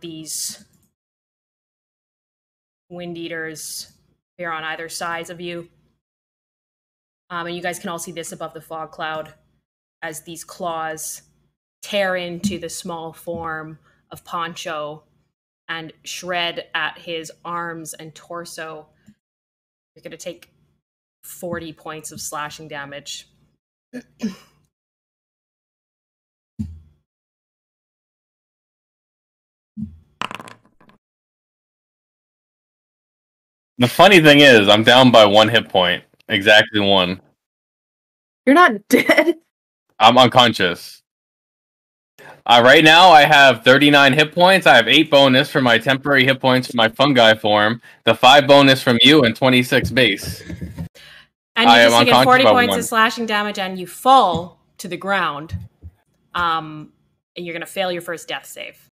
these Windeaters here on either sides of you. Um, and you guys can all see this above the fog cloud as these claws tear into the small form of Poncho and shred at his arms and torso. You're going to take 40 points of slashing damage. The funny thing is, I'm down by one hit point. Exactly one. You're not dead. I'm unconscious. Uh, right now, I have 39 hit points. I have 8 bonus for my temporary hit points for my fungi form, the 5 bonus from you, and 26 base. And I you am just get 40 points one. of slashing damage and you fall to the ground. Um, and you're going to fail your first death save.